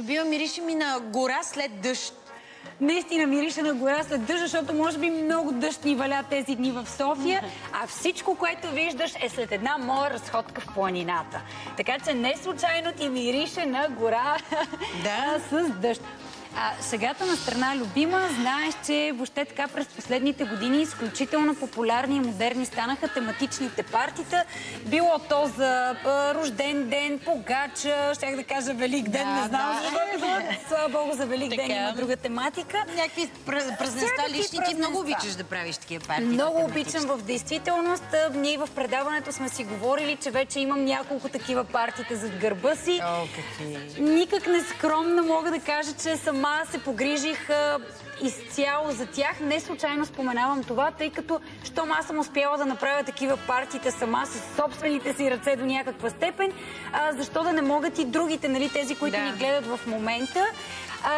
Любима, мирише ми на гора след дъжд. Наистина мирише на гора след дъжд, защото може би много дъжд ни валя тези дни в София, а всичко, което виждаш е след една моя разходка в планината. Така че не случайно ти мирише на гора Да. с дъжд. А, сегата на страна любима, знаеш, че въобще така през последните години изключително популярни и модерни станаха тематичните партита. Било то за а, рожден ден, погача, щях да кажа Велик ден, Да, не знам да. защо. Слава Богу за Велик ден Така. има друга тематика. Някакви пр- празненства лични. Ти много обичаш да правиш такива партии. Много обичам в действителност. Ние в предаването сме си говорили, че вече имам няколко такива партита зад гърба си. О, какви. Никак не скромна мога да кажа, че сама се погрижих а, изцяло за тях. Не случайно споменавам това, тъй като щом аз съм успяла да направя такива партита сама с собствените си ръце до някаква степен, а, защо да не могат и другите, нали, тези, които Да. ни гледат в момента. А,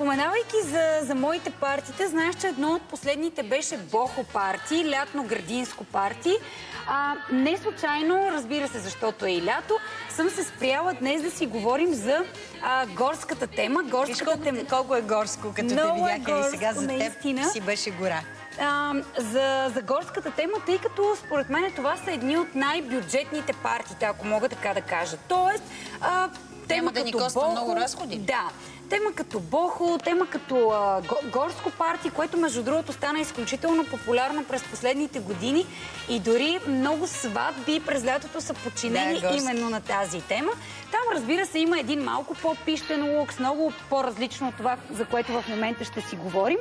споменавайки за, за моите партита, знаеш, че едно от последните беше Бохо парти, лятно-градинско парти. А, не случайно, разбира се, защото е и лято, съм се спряла днес да си говорим за а, горската тема. Горската колко, тема. колко е горско, като Много те е видяха и сега горско, за теб наистина. си беше гора. А, за, за горската тема, тъй като според мен това са едни от най-бюджетните партита, ако мога така да кажа. Тоест, а, тема Няма да ни Бохо, много разходи. Да. Тема като Бохо, тема като а, го- горско парти, което между другото стана изключително популярно през последните години и дори много сватби през лятото са подчинени Да, именно на тази тема. Там, разбира се, има един малко по-пищен лукс, много по-различно от това, за което в момента ще си говорим.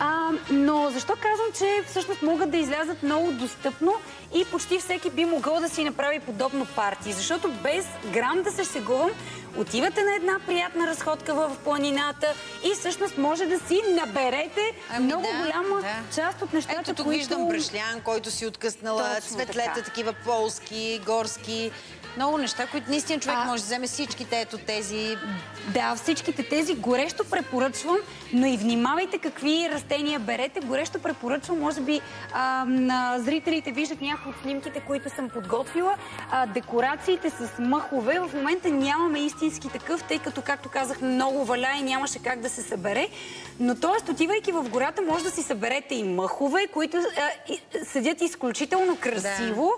А, но защо казвам, че всъщност могат да излязат много достъпно и почти всеки би могъл да си направи подобно парти? Защото без грам да се шегувам, отивате на една приятна разходка в планината и всъщност може да си наберете Ами много да, голяма да. част от нещата, Ето тук които... виждам брашлян, който си откъснала, Точно цветлета така. такива полски, горски. Много неща, които наистина човек А- може да вземе всичките ето тези. Да, всичките тези горещо препоръчвам, но и внимавайте какви растения берете. Горещо препоръчвам, може би а, на зрителите виждат някои от снимките, които съм подготвила. А, декорациите с мъхове. В момента нямаме истински такъв, тъй като, както казах, много валя и нямаше как да се събере. Но т.е. отивайки в гората, може да си съберете и мъхове, които а, и, седят изключително красиво.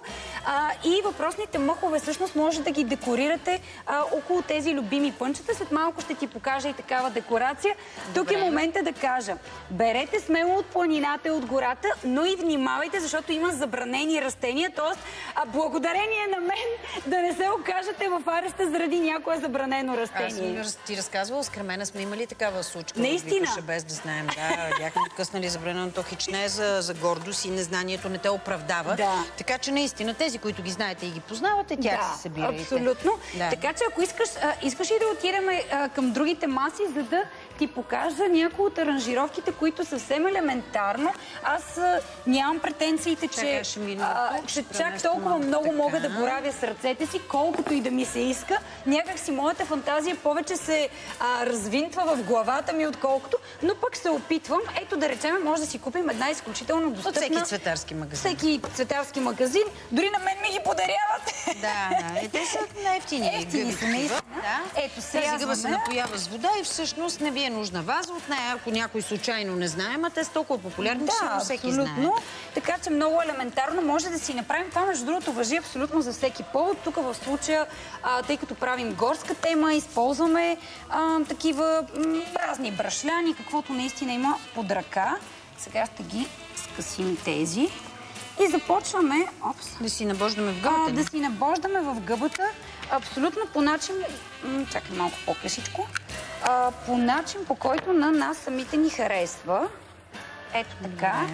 А, и въпросните мъхове всъщност може да ги декорирате а, около тези любими пънчета. След малко ще ти покажа и такава декорация. Тук е момента да кажа. Берете смело от планината и от гората, но и внимавайте, защото има забранени растения. Тоест, а, благодарение на мен да не се окажете в ареста заради някое забранено Аз растение. съм ти разказвала, с Кремена сме имали такава случка. Наистина? Без да знаем. Да, бяхме откъснали забраненото хич не е за, за гордост и незнанието не те оправдава. Да. Така че наистина тези, които ги знаете и ги познавате, тях да, се събирайте. абсолютно. Да. Така че ако искаш, а, искаш и да отидем а, към другите маси, за да ти покажа някои от аранжировките, които съвсем елементарно. Аз а, нямам претенциите, че, а, че чак толкова много така. мога да боравя с ръцете си, колкото и да ми се иска. Някак си моята фантазия повече се а, развинтва в главата ми, отколкото, но пък се опитвам. Ето да речем, може да си купим една изключително достъпна... От всеки цветарски магазин. Всеки цветарски магазин. Дори на мен ми ги подаряват. Да, да. И те са най-ефтини. Ефтини са, наистина. Да. Ето, сега Тази гъба се напоява с вода и всъщност не ви е нужна ваза от нея. Ако някой случайно не знае, ама те са толкова популярни, че Да, сигурно всеки абсолютно. знае. Така че много елементарно може да си направим. Това, между другото, въжи абсолютно за всеки повод. Тук в случая, а, тъй като правим горска тема, използваме а, такива разни брашляни, каквото наистина има под ръка. Сега ще ги скъсим тези. И започваме опс, Да си набождаме в а, гъбата да ни. си набождаме в гъбата абсолютно по начин... Чакай малко по-късичко. По начин, по който на нас самите ни харесва. Ето така.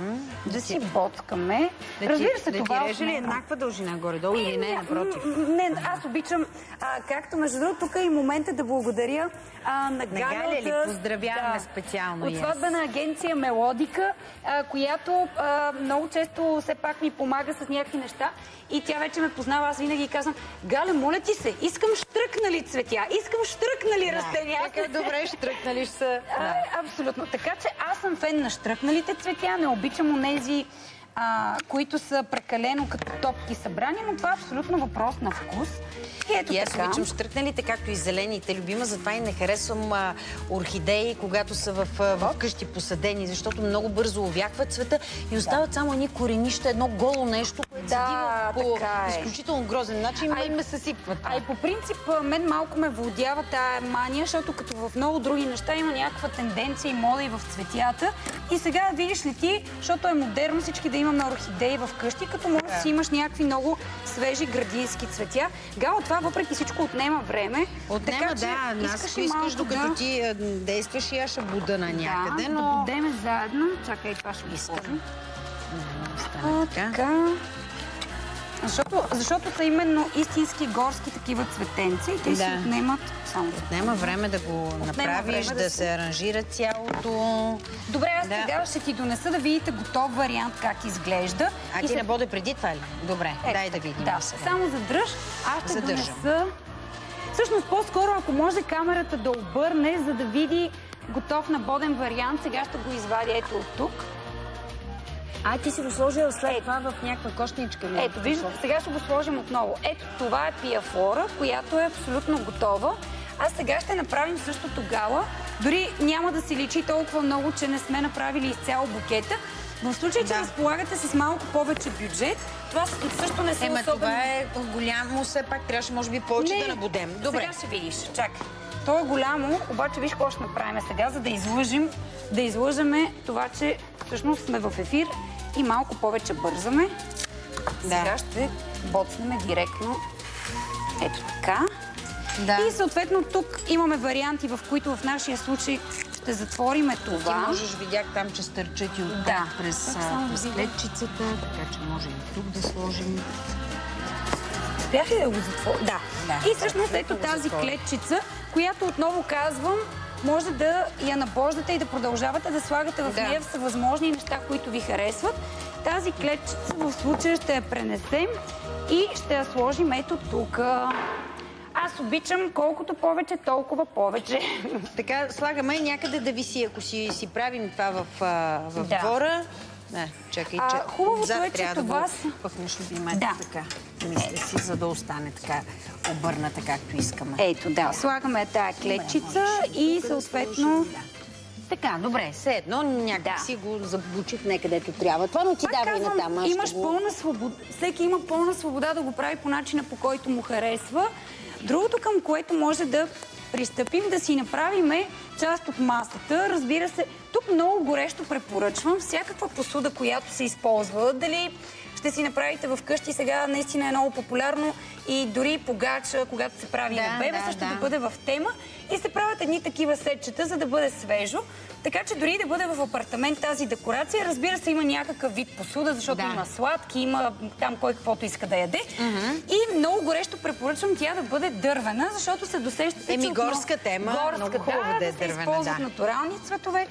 Да си боцкаме. Да Разбира се, да това ти реже ли еднаква дължина горе-долу или не, напротив? М, Не, аз обичам, а, както между другото, тук е и момента да благодаря а, на Галя. Ли? Поздравяваме специално От сватбена агенция Мелодика, а, която а, много често все пак ми помага с някакви неща. И тя вече ме познава. Аз винаги казвам, Галя, моля ти се, искам штръкнали цветя, искам штръкнали растения. Така, добре, штръкнали са. а, абсолютно. Така че аз съм фен на штръкналите цветя, не обичам онези а, които са прекалено като топки събрани, но това е абсолютно въпрос на вкус. И ето И аз така. обичам штръкналите, както и зелените. Любима, затова и не харесвам а, орхидеи, когато са в, а, в къщи посадени, защото много бързо увякват цвета и остават само едни коренища, едно голо нещо, което Да, седи в по е. изключително грозен начин Ай, ме съсипват. А и по принцип, мен малко ме владява тая мания, защото като в много други неща има някаква тенденция и мода и в цветята. И сега видиш ли ти, защото е модерно всички да имаме орхидеи в къщи, като може да си имаш някакви много свежи градински цветя. Гало, това въпреки всичко отнема време. Отнема, така, че да. Нас, искаш искаш, докато да... ти действаш, и аз ще буда на някъде, да, но... да будеме заедно. Чакай, това ще го сложим. Така. Защото, защото са именно истински горски такива цветенци и те си Да. отнемат само Отнема време да го направиш, време да, да се аранжира цялото. Добре, аз Да. сега ще ти донеса да видите готов вариант как изглежда. А И ти се- не буде преди това ли? Добре, Е, дай да видим Да, сега. само задръж. Аз ще Задържам. донеса... Всъщност, по-скоро, ако може камерата да обърне, за да види готов набоден вариант, сега ще го извадя ето от тук. А, ти си го сложила след това в някаква кошничка ли? Ето, виждате, сега ще го сложим отново. Ето, това е пиафлора, която е абсолютно готова. А сега ще направим същото гала. Дори няма да си личи толкова много, че не сме направили изцяло букета. В случай, че Да. разполагате с малко повече бюджет, това също не са Ема особено... това е голямо, все пак трябваше може би повече да набудем. Добре. Сега ще видиш. Чакай. То е голямо, обаче виж какво ще направим сега, за да излъжим, да излъжаме това, че всъщност сме в ефир и малко повече бързаме. Да. Сега ще боцнем директно. Ето така. Да. И съответно тук имаме варианти, в които в нашия случай ще затвориме Ти това. можеш, видях там, че стърчат и оттак Да. през, през клетчицата, така че може и тук да сложим. Успях ли да го затворя? Да. Да. И всъщност ето тази клетчица, която отново казвам, може да я набождате и да продължавате да слагате в Да. нея всевъзможни неща, които ви харесват. Тази клетчица в случая ще я пренесем и ще я сложим ето тук. Аз обичам колкото повече, толкова повече. Така, слагаме някъде да виси, ако си, си правим това в, в Да. двора. Не, чакай, А, че хубавото отзад е, че трябва това да го пъхнеш любимата Да. така. Мисля си, за да остане така обърната, както искаме. Ето, да, слагаме тая клетчица и съответно... Така, добре, все едно някак Да. си го забучих некъдето трябва. Това, но ти Пак давай казвам, натам. аз имаш го... пълна свобода. Всеки има пълна свобода да го прави по начина, по който му харесва. Другото, към което може да пристъпим, да си направиме част от масата. Разбира се, тук много горещо препоръчвам всякаква посуда, която се използва. Дали ще си направите в къщи, сега наистина е много популярно и дори погача, когато се прави Да, на бебе, да, също да. да бъде в тема и се правят едни такива сетчета, за да бъде свежо. Така че дори да бъде в апартамент тази декорация, разбира се, има някакъв вид посуда, защото Да. има сладки, има там кой каквото иска да яде. И много горещо препоръчвам тя да бъде дървена, защото се досещате, Еми, горска тема, горска, много хубаво да е се дървена, използват да. натурални цветове.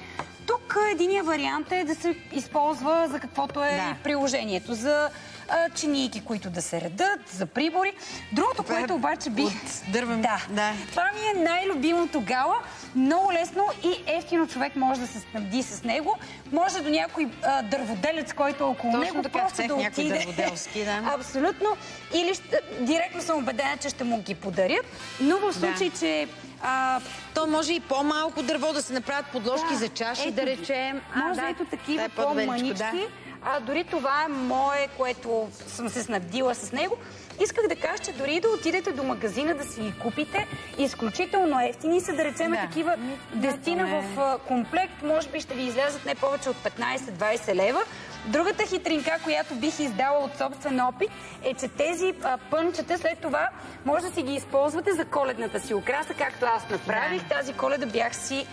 Тук единия вариант е да се използва за каквото е Да. приложението. За а, чинийки, които да се редат, за прибори. Другото, е което обаче бих... от дървен- Да. да. Това ми е най-любимото гала. Много лесно и ефтино човек може да се снабди с него. Може до някой а, дърводелец, който е около Точно него, така, просто да отиде. да. Абсолютно. Или ще, директно съм убедена, че ще му ги подарят. Но в случай, че а, То може и по-малко дърво да се направят подложки да, за чаши, ето да речем. Може да, ето такива е по-манички. А дори това е мое, което съм се снабдила с него. Исках да кажа, че дори да отидете до магазина да си ги купите, изключително ефтини са, да речем, Да. такива дестина да, в а, комплект, може би ще ви излязат не повече от 15-20 лева. Другата хитринка, която бих издала от собствен опит, е, че тези а, пънчета след това може да си ги използвате за коледната си украса, както аз направих. Тази коледа бях си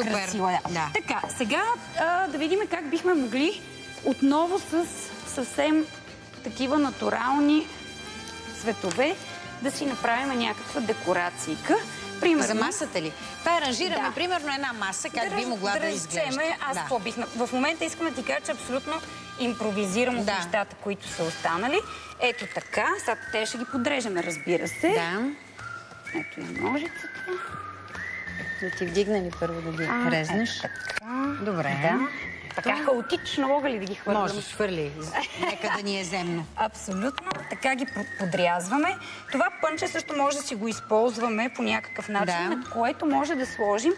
украсила. Да. Така, сега а, да видим как бихме могли отново с съвсем такива натурални цветове да си направим някаква декорацийка. Примерно, За масата ли? Това аранжираме, Да. примерно, една маса, как би раз- могла да, речеме, изглежда. аз да. какво бих... В момента искам да ти кажа, че абсолютно импровизирам от Да. нещата, които са останали. Ето така. Сега те ще ги подрежеме, разбира се. Да. Ето и ножицата. Да ти вдигна ли първо да ги А, резнеш? ето така. Добре. Да. Така хаотично мога ли да ги хвърлям? Можеш, хвърли. Нека да ни е земно. Абсолютно. Така ги подрязваме. Това пънче също може да си го използваме по някакъв начин, Да. на което може да сложим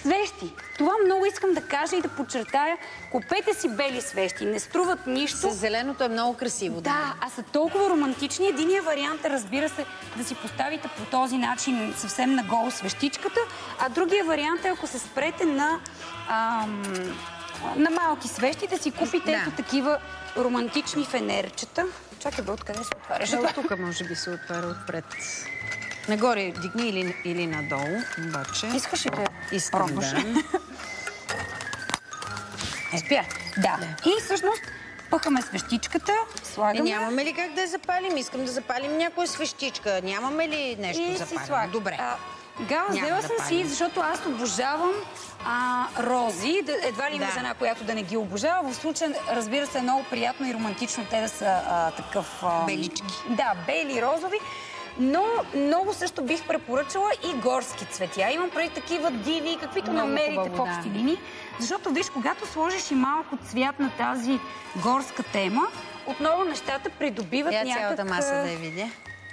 свещи. Това много искам да кажа и да подчертая. Купете си бели свещи. Не струват нищо. С зеленото е много красиво. Да, а са толкова романтични. Единият вариант е, разбира се, да си поставите по този начин съвсем наголо свещичката, а другия вариант е, ако се спрете на, ам, на малки свещи, да си купите Да. ето такива романтични фенерчета. Чакай, бе, откъде се отваряш? Да, от тук може би се отваря отпред. Нагоре дигни или, или надолу, обаче. Искаш ли да Искам, пробваш? да. Спя. Да. И всъщност пъхаме свещичката, Е, слагаме нямаме ли как да я запалим? Искам да запалим някоя свещичка. Нямаме ли нещо и слагаме. Добре. А, Гала, взела да съм си, защото аз обожавам а, рози. Едва ли има Да. жена, която да не ги обожава. В случая, разбира се, е много приятно и романтично те да са а, такъв... А, Белички. Да, бели, розови. Но много също бих препоръчала и горски цветя. Имам преди такива диви, каквито Много намерите хубаво, в общи да. линии. Защото, виж, когато сложиш и малко цвят на тази горска тема, отново нещата придобиват Я някак... цялата маса да я видя.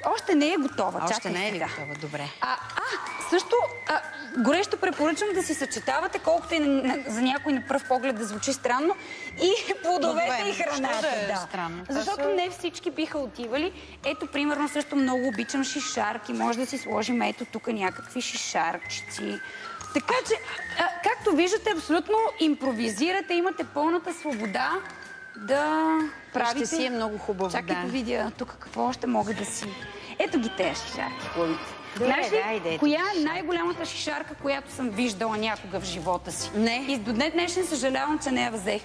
Още не е готова. Още Чакай не е ли готова? Добре. А, а също а, горещо препоръчвам да си съчетавате, колкото и на, на, за някой на пръв поглед да звучи странно, и плодовете Плодове, и храната. защо да е странно? Защото не всички биха отивали. Ето, примерно, също много обичам шишарки. Може да си сложим ето тук някакви шишарчици. Така че, а, както виждате, абсолютно импровизирате, имате пълната свобода да правите... Ще си е много хубаво, Чакай да. видя тук какво още мога да си... Ето ги тези шишарки, хубавите. Знаеш ли, идете. коя е най-голямата шишарка, която съм виждала някога в живота си? Не. И до днес днешен съжалявам, че не я взех.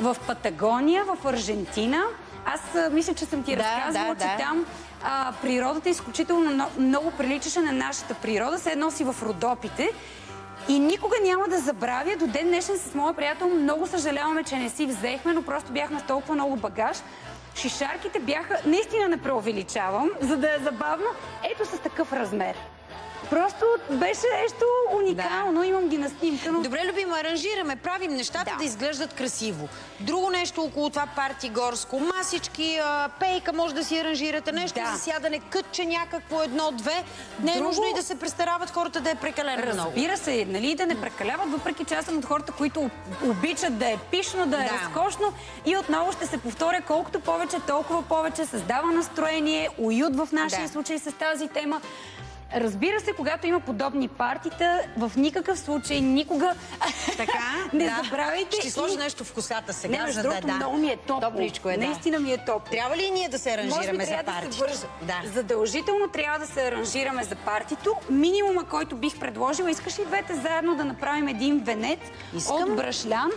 В Патагония, в Аржентина, аз мисля, че съм ти Да, разказвала, да, че да. там а, природата изключително много, много приличаше на нашата природа, се едно си в Родопите. И никога няма да забравя, до ден днешен с моя приятел много съжаляваме, че не си взехме, но просто бяхме с толкова много багаж. Шишарките бяха, наистина не преувеличавам, за да е забавно, ето с такъв размер. Просто беше нещо уникално, имам ги на снимка, но... Добре, любимо, аранжираме, правим нещата да, Да. изглеждат красиво. Друго нещо около това парти горско, масички, пейка може да си аранжирате, нещо Да. за сядане, кътче някакво едно-две. Не е Друго- нужно и да се престарават хората да е прекалено много. Разбира се, нали, да не прекаляват, въпреки че аз съм от хората, които обичат да е пишно, да е Да. разкошно. И отново ще се повторя, колкото повече, толкова повече създава настроение, уют в нашия Да. случай с тази тема. Разбира се, когато има подобни партита, в никакъв случай, никога Така, не да. забравяйте. Ще сложи и- нещо в косата сега, Не, за да да. много ми е топло. Топличко е, да. Наистина ми е топло. Трябва ли и ние да се аранжираме за трябва да се. Да. Задължително трябва да се аранжираме за партито. Минимума, който бих предложила, искаш ли двете заедно да направим един венец Искам. от брашлян?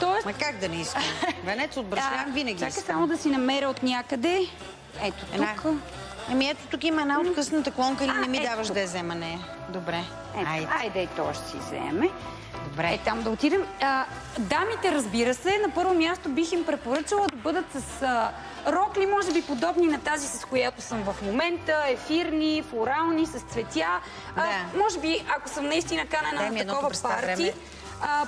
Тоест, Ма как да не искам? Венец от брашлян винаги Чакай само да си намеря от някъде. Ето Една- тук. Ами ето тук има една откъсната клонка или не ми даваш да я взема нея? Добре. Айде. айде и то ще си вземе. Добре. Е, там да отидем. А, дамите, разбира се, на първо място бих им препоръчала да бъдат с а, рокли, може би подобни на тази, с която съм в момента, ефирни, флорални, с цветя. А, може би, ако съм наистина канена Дай на такова парти,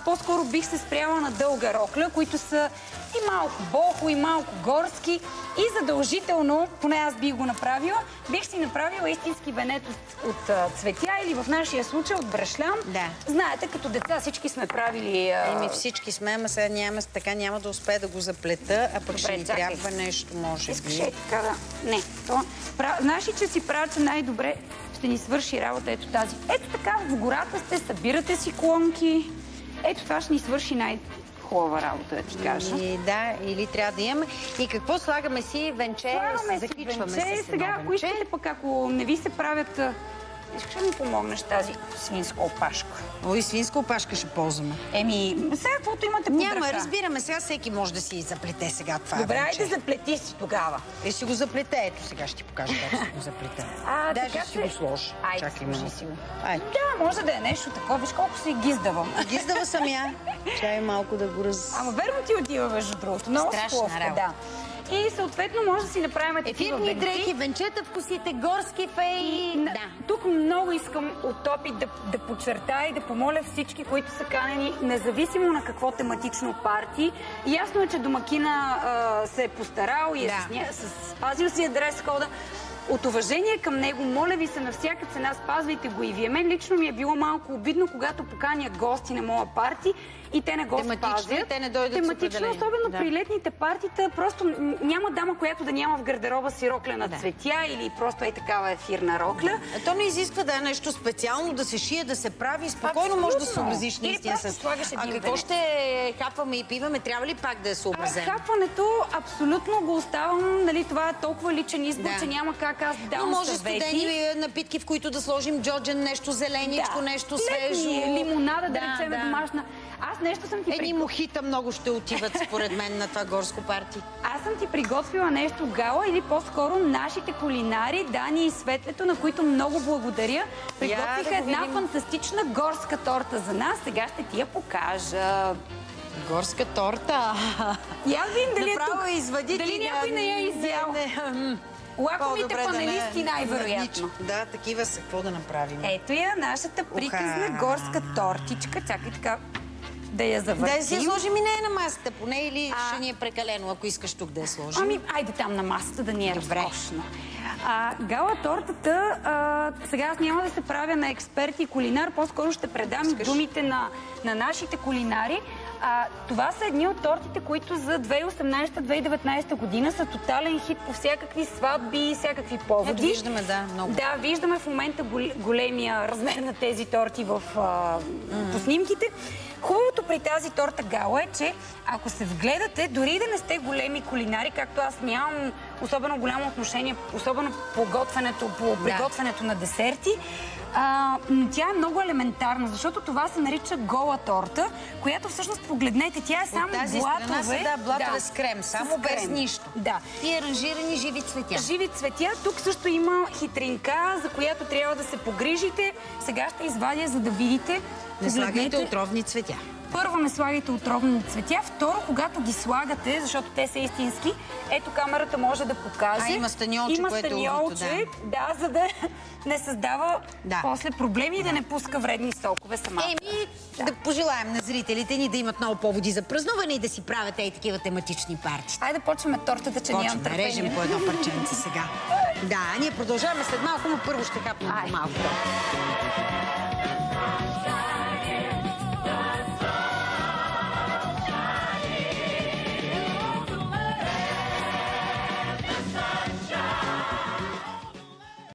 по-скоро бих се спряла на дълга рокля, които са и малко бохо, и малко горски. И задължително, поне аз бих го направила, бих си направила истински венет от, от цветя или в нашия случай от брашлян. Да. Знаете, като деца всички сме правили... а, Еми всички сме, ама сега няма, така няма да успея да го заплета, а пък ще ни чакай. трябва нещо, може Искаш би. е така да... Не, то... Пра... Знаеш ли, че си правя, че най-добре ще ни свърши работа ето тази. Ето така, в гората сте, събирате си клонки. Ето това ще ни свърши най-хубава работа, да ти кажа. И да, или трябва да имаме. И какво слагаме си? Венче, Слагаме си закичваме венче. с едно Сега, ако искате пък, ако не ви се правят... Искаш ли ми помогнеш тази свинска опашка? Ой, свинска опашка ще ползваме. Еми, сега каквото имате под Няма, разбираме. Сега всеки може да си заплете сега това Добре, айде заплети си тогава. И си го заплете. Ето сега ще ти покажа как ще го заплете. А, Даже така ще си се- го сложа. Айде, Чакай сложи си го. Айде. Да, може да е нещо такова. Виж колко се гиздавам. Гиздава съм я. Чай малко да го раз... Ама верно ти отива, между другото. Много Страшна работа. да. И съответно може да си направим такива Ефирни венци. дрехи, венчета в косите, горски феи. На- Да. Тук много искам от опит да, да подчертая и да помоля всички, които са канени, независимо на какво тематично парти. Ясно е, че домакина а, се е постарал и е Да. с, с спазил си е дрес кода. От уважение към него, моля ви се на всяка цена, спазвайте го и вие. Мен лично ми е било малко обидно, когато поканя гости на моя парти и те не го Тематично спазят. те не дойдат Тематично, особено Да. при летните партита, просто няма дама, която да няма в гардероба си рокля на Да. цветя или просто е такава ефирна рокля. То не изисква да е нещо специално, да се шие, да се прави. Спокойно може да Абсолютно. съобразиш Или наистина с... А какво ще хапваме и пиваме? Трябва ли пак да е А, съобразено? хапването абсолютно го оставам, нали, това е толкова личен избор, Да. че няма как аз да Но може съвети. студени е, напитки, в които да сложим джоджен, нещо зеленичко, нещо свежо. Летни, лимонада, да, Да, речем, да. домашна. Аз нещо съм ти Едни при... мохита много ще отиват, според мен, на това горско парти. Аз съм ти приготвила нещо гала или по-скоро нашите кулинари, Дани и Светлето, на които много благодаря. Приготвиха да една видим. фантастична горска торта за нас. Сега ще ти я покажа. Горска торта. Я видим дали Направо е тук. извади Дали някой да, не я е изял. Лакомите да панелисти най-вероятно. Да, такива са. Какво да направим? Ето я, нашата приказна Уха. горска тортичка. Чакай така да я завъртим. Да си сложим и нея на масата, поне или А. ще ни е прекалено, ако искаш тук да я сложим. Ами, айде там на масата да ни е разкошно. А, гала тортата, а, сега аз няма да се правя на експерт и кулинар, по-скоро ще предам думите на, на нашите кулинари. А, това са едни от тортите, които за 2018-2019 година са тотален хит по всякакви сватби, всякакви поводи. Ето виждаме, да, много. Да, виждаме в момента гол- големия размер на тези торти в, а, по снимките. Хубавото при тази торта гала е, че ако се вгледате, дори и да не сте големи кулинари, както аз нямам особено голямо отношение, особено по готвенето, по приготвянето на десерти, а, тя е много елементарна, защото това се нарича гола торта, която всъщност погледнете, тя е само От тази блатове. са, да, блатове с крем, само с без крем. нищо. Да. И аранжирани живи цветя. Живи цветя. Тук също има хитринка, за която трябва да се погрижите. Сега ще извадя, за да видите. Не слагайте отровни цветя. Първо не слагайте отровни цветя. Второ, когато ги слагате, защото те са истински, ето камерата може да покаже. А, има станиолче, Има което е станиолче, увито, да, за да не създава Да. после проблеми и да не пуска вредни сокове сама. Еми, да. пожелаем на зрителите ни да имат много поводи за празнуване и да си правят ей такива тематични парти. Айде почваме тортата, че нямам Почваме, търпение. режем по едно парченце сега. Да, ние продължаваме след малко, но първо ще хапнем малко.